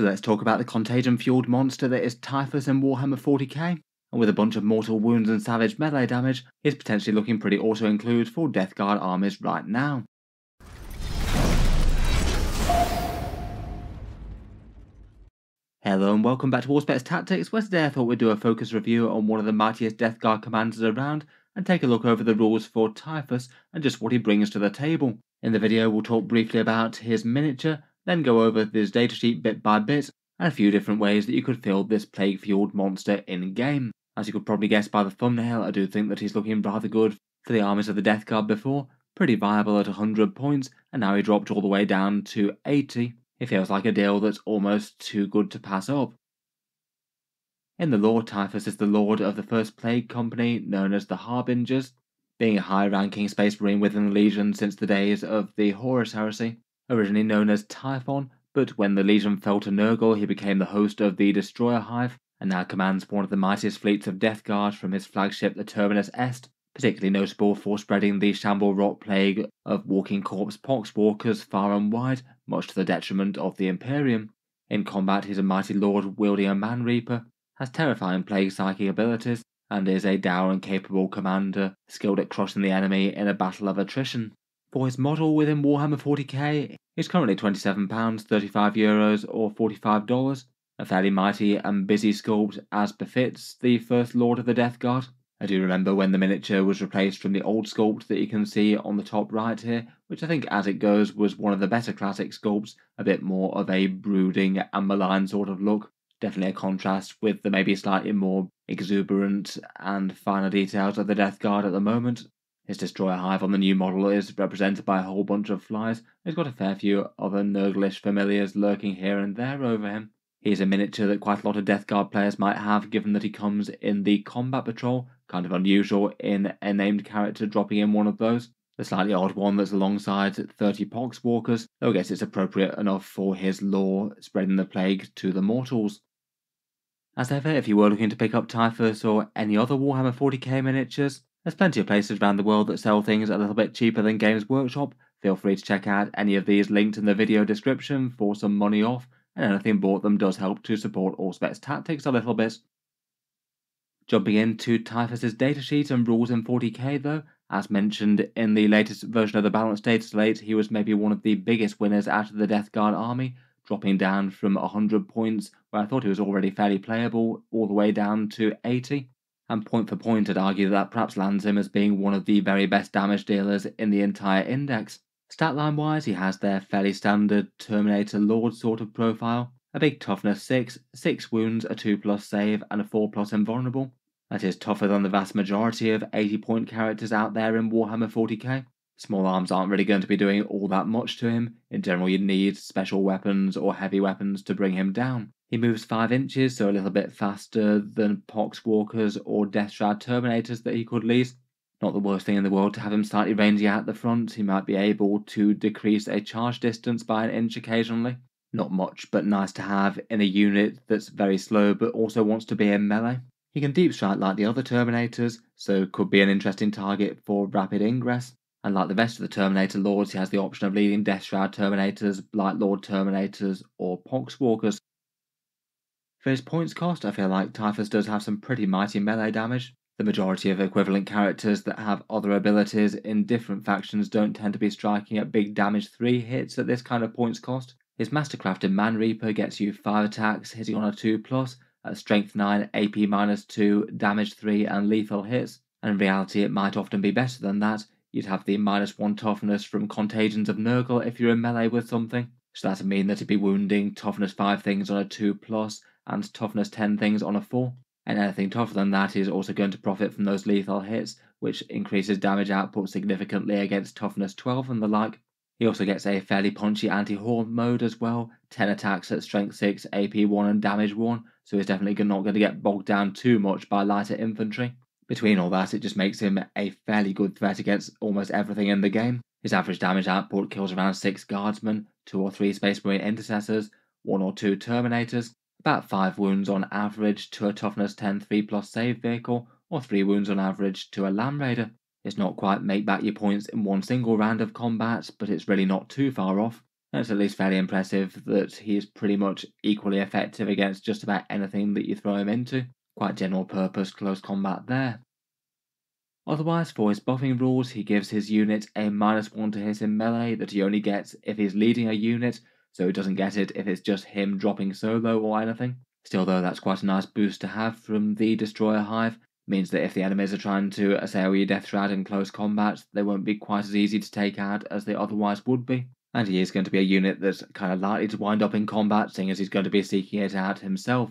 So let's talk about the contagion fueled monster that is Typhus in Warhammer 40k. And with a bunch of mortal wounds and savage melee damage, he's potentially looking pretty auto include for Death Guard armies right now. Hello and welcome back to Auspex Tactics, where today I thought we'd do a focus review on one of the mightiest Death Guard commanders around and take a look over the rules for Typhus and just what he brings to the table. In the video we'll talk briefly about his miniature then go over this datasheet bit by bit and a few different ways that you could field this plague fueled monster in game. As you could probably guess by the thumbnail, I do think that he's looking rather good for the armies of the Death Guard before, pretty viable at 100 points, and now he dropped all the way down to 80. It feels like a deal that's almost too good to pass up. In the lore, Typhus is the lord of the first plague company known as the Harbingers, being a high ranking space marine within the Legion since the days of the Horus Heresy originally known as Typhon, but when the Legion fell to Nurgle, he became the host of the Destroyer Hive, and now commands one of the mightiest fleets of Death Guard from his flagship, the Terminus Est, particularly notable for spreading the shamble rot plague of walking corpse poxwalkers far and wide, much to the detriment of the Imperium. In combat, he's a mighty lord wielding a Man Reaper, has terrifying plague psychic abilities, and is a dour and capable commander, skilled at crushing the enemy in a battle of attrition. For his model within Warhammer 40k is currently £27, 35 euros or $45, a fairly mighty and busy sculpt as befits the first Lord of the Death Guard. I do remember when the miniature was replaced from the old sculpt that you can see on the top right here, which I think as it goes was one of the better classic sculpts, a bit more of a brooding and malign sort of look. Definitely a contrast with the maybe slightly more exuberant and finer details of the Death Guard at the moment. His destroyer hive on the new model is represented by a whole bunch of flies. He's got a fair few other Nurglish familiars lurking here and there over him. He's a miniature that quite a lot of Death Guard players might have, given that he comes in the Combat Patrol, kind of unusual in a named character dropping in one of those. The slightly odd one that's alongside 30 Poxwalkers, though I guess it's appropriate enough for his lore spreading the plague to the mortals. As ever, if you were looking to pick up Typhus or any other Warhammer 40k miniatures, there's plenty of places around the world that sell things a little bit cheaper than Games Workshop. Feel free to check out any of these linked in the video description for some money off, and anything bought them does help to support Auspex Tactics a little bit. Jumping into Typhus's datasheet and rules in 40k though, as mentioned in the latest version of the Balanced Data Slate, he was maybe one of the biggest winners out of the Death Guard army, dropping down from 100 points, where I thought he was already fairly playable, all the way down to 80 and point for point I'd argue that perhaps lands him as being one of the very best damage dealers in the entire index. Statline wise, he has their fairly standard Terminator Lord sort of profile. A big toughness 6, 6 wounds, a 2 plus save, and a 4 plus invulnerable. That is tougher than the vast majority of 80 point characters out there in Warhammer 40k. Small arms aren't really going to be doing all that much to him. In general, you'd need special weapons or heavy weapons to bring him down. He moves 5 inches, so a little bit faster than Pox Walkers or Death Shroud Terminators that he could lease. Not the worst thing in the world to have him slightly rangy out the front. He might be able to decrease a charge distance by an inch occasionally. Not much, but nice to have in a unit that's very slow but also wants to be in melee. He can deep strike like the other Terminators, so could be an interesting target for rapid ingress. And like the rest of the Terminator Lords, he has the option of leading Death Shroud Terminators, Blight Lord Terminators, or Poxwalkers for his points cost, I feel like Typhus does have some pretty mighty melee damage. The majority of equivalent characters that have other abilities in different factions don't tend to be striking at big damage 3 hits at this kind of points cost. His Mastercrafted Man Reaper gets you 5 attacks, hitting on a 2 plus, at strength 9, AP minus 2, damage 3, and lethal hits. And in reality, it might often be better than that. You'd have the minus 1 toughness from Contagions of Nurgle if you're in melee with something. So that'd mean that it'd be wounding toughness 5 things on a 2 plus, and toughness 10 things on a 4. And anything tougher than that is also going to profit from those lethal hits, which increases damage output significantly against toughness 12 and the like. He also gets a fairly punchy anti-horde mode as well, 10 attacks at strength 6, AP 1 and damage 1, so he's definitely not going to get bogged down too much by lighter infantry. Between all that, it just makes him a fairly good threat against almost everything in the game. His average damage output kills around 6 guardsmen, 2 or 3 Space Marine intercessors, 1 or 2 terminators, about 5 wounds on average to a toughness 10 3 plus save vehicle, or 3 wounds on average to a Land Raider. It's not quite make back your points in one single round of combat, but it's really not too far off. That's at least fairly impressive that he is pretty much equally effective against just about anything that you throw him into. Quite general purpose close combat there. Otherwise, for his buffing rules, he gives his unit a minus one to hit in melee that he only gets if he's leading a unit, so he doesn't get it if it's just him dropping solo or anything. Still, though, that's quite a nice boost to have from the Destroyer Hive. Means that if the enemies are trying to assail your Death Shroud in close combat, they won't be quite as easy to take out as they otherwise would be. And he is going to be a unit that's kind of likely to wind up in combat, seeing as he's going to be seeking it out himself.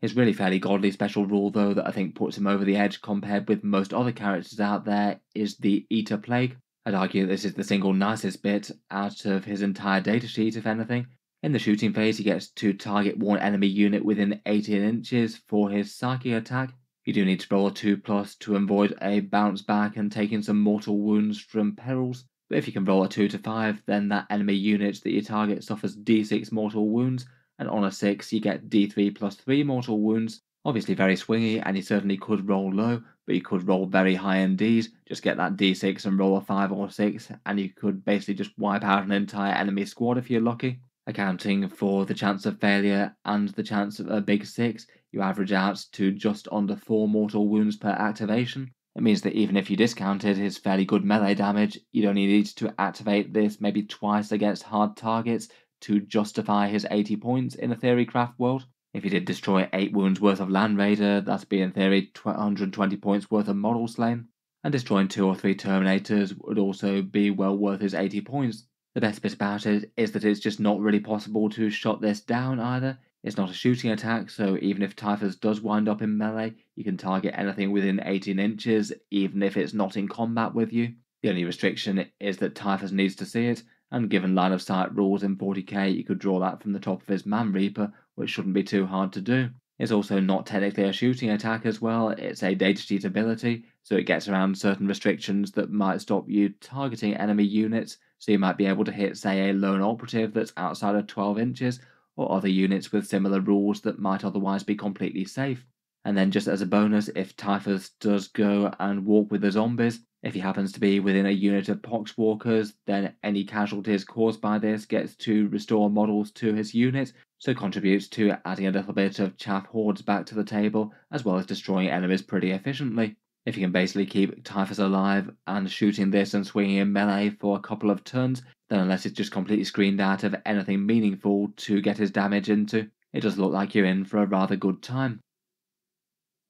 His really fairly godly special rule, though, that I think puts him over the edge compared with most other characters out there, is the Eater Plague. I'd argue this is the single nicest bit out of his entire datasheet, if anything. In the shooting phase, he gets to target one enemy unit within 18 inches for his Psyche attack. You do need to roll a 2 plus to avoid a bounce back and taking some mortal wounds from perils. But if you can roll a 2 to 5, then that enemy unit that you target suffers d6 mortal wounds, and on a 6 you get d3 plus 3 mortal wounds. Obviously very swingy, and he certainly could roll low, but he could roll very high in Ds, just get that d6 and roll a 5 or 6, and you could basically just wipe out an entire enemy squad if you're lucky. Accounting for the chance of failure and the chance of a big 6, you average out to just under 4 mortal wounds per activation. It means that even if you discounted his fairly good melee damage, you'd only need to activate this maybe twice against hard targets to justify his 80 points in a Theorycraft world. If he did destroy 8 wounds worth of Land Raider, that'd be in theory 120 points worth of model slain. And destroying 2 or 3 Terminators would also be well worth his 80 points. The best bit about it is that it's just not really possible to shut this down either. It's not a shooting attack, so even if Typhus does wind up in melee, you can target anything within 18 inches, even if it's not in combat with you. The only restriction is that Typhus needs to see it, and given line of sight rules in 40k, you could draw that from the top of his Man Reaper, which shouldn't be too hard to do. It's also not technically a shooting attack as well, it's a datasheet ability, so it gets around certain restrictions that might stop you targeting enemy units, so you might be able to hit, say, a lone operative that's outside of 12 inches, or other units with similar rules that might otherwise be completely safe. And then, just as a bonus, if Typhus does go and walk with the zombies, if he happens to be within a unit of poxwalkers, then any casualties caused by this gets to restore models to his unit, so contributes to adding a little bit of chaff hordes back to the table, as well as destroying enemies pretty efficiently. If you can basically keep Typhus alive and shooting this and swinging in melee for a couple of turns, then unless it's just completely screened out of anything meaningful to get his damage into, it does look like you're in for a rather good time.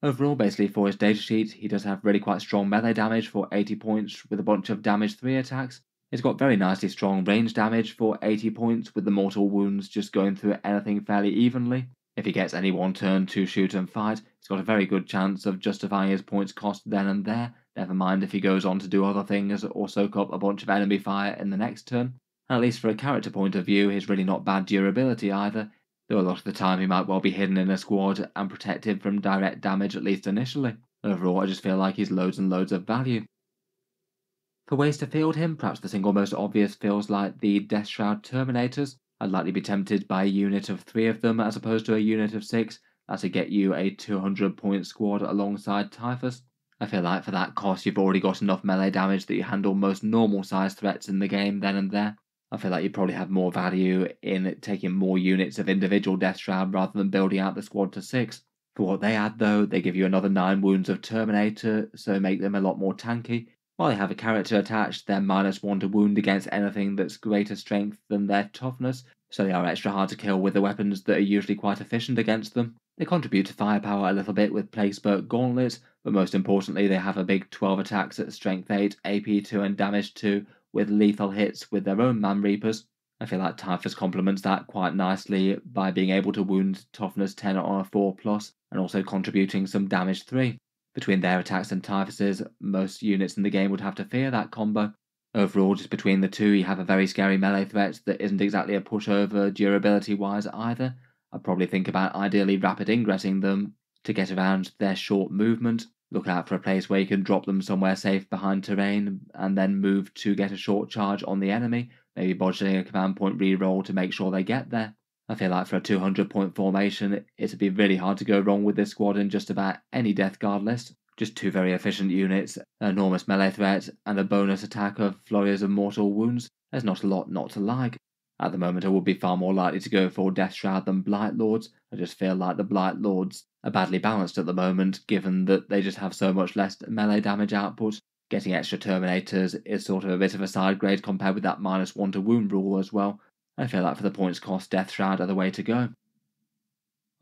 Overall, basically for his datasheet, he does have really quite strong melee damage for 80 points with a bunch of damage 3 attacks. He's got very nicely strong range damage for 80 points with the mortal wounds just going through anything fairly evenly. If he gets any one turn to shoot and fight, he's got a very good chance of justifying his points cost then and there, never mind if he goes on to do other things or soak up a bunch of enemy fire in the next turn. At least for a character point of view, he's really not bad durability either, though a lot of the time he might well be hidden in a squad and protected from direct damage at least initially. Overall, I just feel like he's loads and loads of value. For ways to field him, perhaps the single most obvious feels like the Death Shroud Terminators. I'd likely be tempted by a unit of three of them as opposed to a unit of six. That'd get you a 200 point squad alongside Typhus. I feel like for that cost, you've already got enough melee damage that you handle most normal sized threats in the game then and there. I feel like you probably have more value in taking more units of individual Death Shroud rather than building out the squad to six. For what they add, though, they give you another 9 wounds of Terminator, so make them a lot more tanky. While they have a character attached, they're minus 1 to wound against anything that's greater strength than their toughness, so they are extra hard to kill with the weapons that are usually quite efficient against them. They contribute to firepower a little bit with Plaguespurt Gauntlets, but most importantly, they have a big 12 attacks at Strength 8, AP 2, and Damage 2, with lethal hits with their own Man Reapers. I feel like Typhus complements that quite nicely by being able to wound toughness 10 on a 4 plus and also contributing some damage 3. Between their attacks and Typhus's, most units in the game would have to fear that combo. Overall, just between the two, you have a very scary melee threat that isn't exactly a pushover durability wise either. I'd probably think about ideally rapid ingressing them to get around their short movement Look out for a place where you can drop them somewhere safe behind terrain and then move to get a short charge on the enemy, maybe budgeting a command point reroll to make sure they get there. I feel like for a 200 point formation, it'd be really hard to go wrong with this squad in just about any Death Guard list. Just two very efficient units, enormous melee threat, and a bonus attack of flurries of mortal wounds. there's not a lot not to like. At the moment, I would be far more likely to go for Death Shroud than Blight Lords. I just feel like the Blight Lords are badly balanced at the moment, given that they just have so much less melee damage output. Getting extra Terminators is sort of a bit of a side grade compared with that minus 1 to wound rule as well. I feel like for the points cost, Death Shroud are the way to go.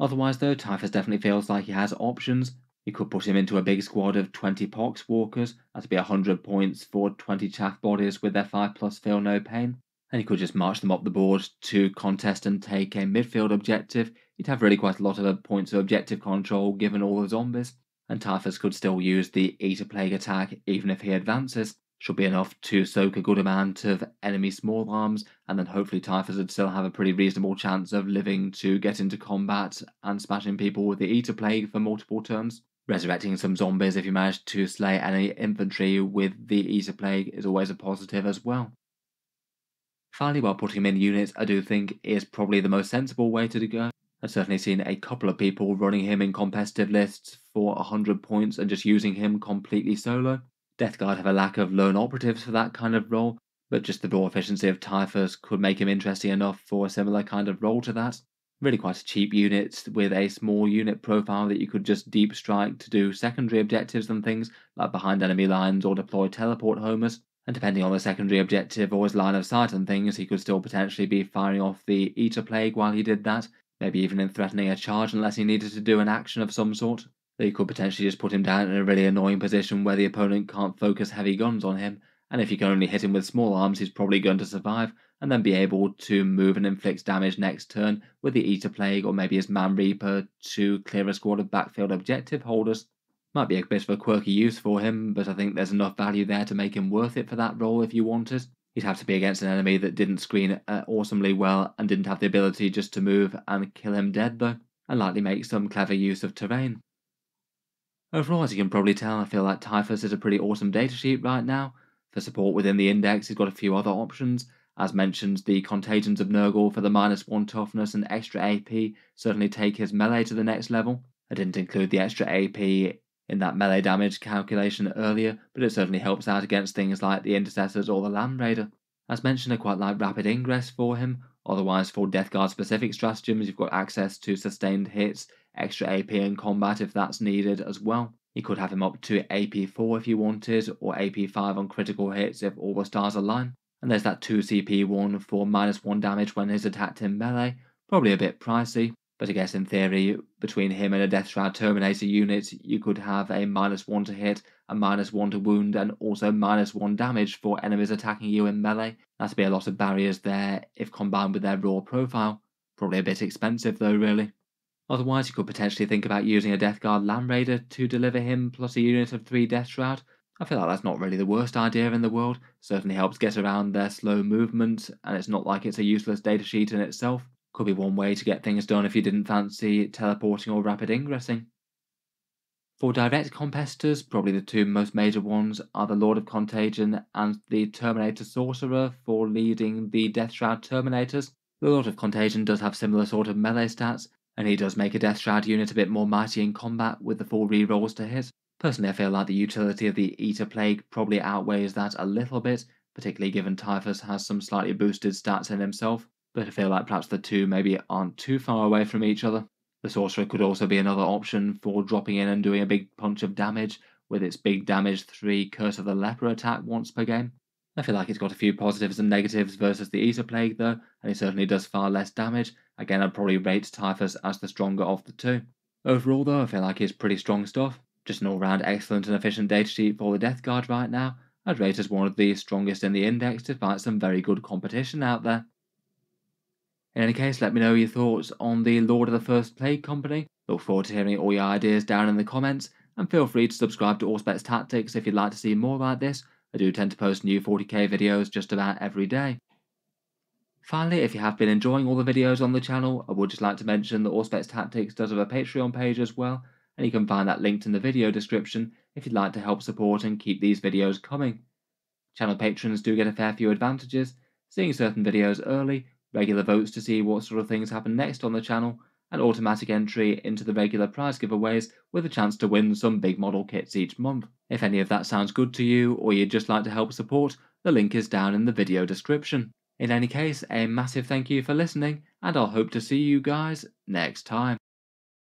Otherwise, though, Typhus definitely feels like he has options. You could put him into a big squad of 20 Pox Walkers, that'd be 100 points for 20 Chaff Bodies with their 5 plus Feel No Pain and he could just march them up the board to contest and take a midfield objective. He'd have really quite a lot of points of objective control given all the zombies, and Typhus could still use the Eater Plague attack even if he advances. Should be enough to soak a good amount of enemy small arms, and then hopefully Typhus would still have a pretty reasonable chance of living to get into combat and smashing people with the Eater Plague for multiple turns. Resurrecting some zombies if you manage to slay any infantry with the Eater Plague is always a positive as well. Finally, while putting him in units, I do think is probably the most sensible way to go. I've certainly seen a couple of people running him in competitive lists for 100 points and just using him completely solo. Death Guard have a lack of lone operatives for that kind of role, but just the raw efficiency of Typhus could make him interesting enough for a similar kind of role to that. Really quite a cheap unit with a small unit profile that you could just deep strike to do secondary objectives and things like behind enemy lines or deploy teleport homers and depending on the secondary objective or his line of sight and things, he could still potentially be firing off the Eater Plague while he did that, maybe even in threatening a charge unless he needed to do an action of some sort. They could potentially just put him down in a really annoying position where the opponent can't focus heavy guns on him, and if you can only hit him with small arms, he's probably going to survive, and then be able to move and inflict damage next turn with the Eater Plague or maybe his Man Reaper to clear a squad of backfield objective holders. Might be a bit of a quirky use for him, but I think there's enough value there to make him worth it for that role if you wanted. He'd have to be against an enemy that didn't screen uh, awesomely well and didn't have the ability just to move and kill him dead though, and likely make some clever use of terrain. Overall, as you can probably tell, I feel like Typhus is a pretty awesome datasheet right now. For support within the index, he's got a few other options. As mentioned, the Contagions of Nurgle for the minus 1 toughness and extra AP certainly take his melee to the next level. I didn't include the extra AP in that melee damage calculation earlier, but it certainly helps out against things like the Intercessors or the Land Raider. As mentioned, I quite like rapid ingress for him. Otherwise, for Death Guard specific stratagems, you've got access to sustained hits, extra AP in combat if that's needed as well. You could have him up to AP4 if you wanted, or AP5 on critical hits if all the stars align. And there's that 2 CP one for minus 1 damage when he's attacked in melee. Probably a bit pricey, but I guess in theory, between him and a Death Shroud Terminator unit, you could have a minus one to hit, a minus one to wound, and also minus one damage for enemies attacking you in melee. That'd be a lot of barriers there if combined with their raw profile. Probably a bit expensive though, really. Otherwise, you could potentially think about using a Death Guard Land Raider to deliver him plus a unit of 3 Death Shroud. I feel like that's not really the worst idea in the world. Certainly helps get around their slow movement, and it's not like it's a useless datasheet in itself. Could be one way to get things done if you didn't fancy teleporting or rapid ingressing. For direct competitors, probably the two most major ones are the Lord of Contagion and the Terminator Sorcerer for leading the Death Shroud Terminators. The Lord of Contagion does have similar sort of melee stats, and he does make a Death Shroud unit a bit more mighty in combat with the full rerolls to hit. Personally, I feel like the utility of the Eater Plague probably outweighs that a little bit, particularly given Typhus has some slightly boosted stats in himself but I feel like perhaps the two maybe aren't too far away from each other. The Sorcerer could also be another option for dropping in and doing a big punch of damage with its big damage 3 Curse of the Leper attack once per game. I feel like it's got a few positives and negatives versus the Eater Plague though, and it certainly does far less damage. Again, I'd probably rate Typhus as the stronger of the two. Overall though, I feel like it's pretty strong stuff. Just an all-round excellent and efficient datasheet for the Death Guard right now. I'd rate as one of the strongest in the index despite some very good competition out there. In any case, let me know your thoughts on the Lord of the First Plague Company. Look forward to hearing all your ideas down in the comments, and feel free to subscribe to Auspex Tactics if you'd like to see more like this. I do tend to post new 40k videos just about every day. Finally, if you have been enjoying all the videos on the channel, I would just like to mention that Auspex Tactics does have a Patreon page as well, and you can find that linked in the video description if you'd like to help support and keep these videos coming. Channel patrons do get a fair few advantages, seeing certain videos early, regular votes to see what sort of things happen next on the channel, and automatic entry into the regular prize giveaways with a chance to win some big model kits each month. If any of that sounds good to you, or you'd just like to help support, the link is down in the video description. In any case, a massive thank you for listening, and I'll hope to see you guys next time.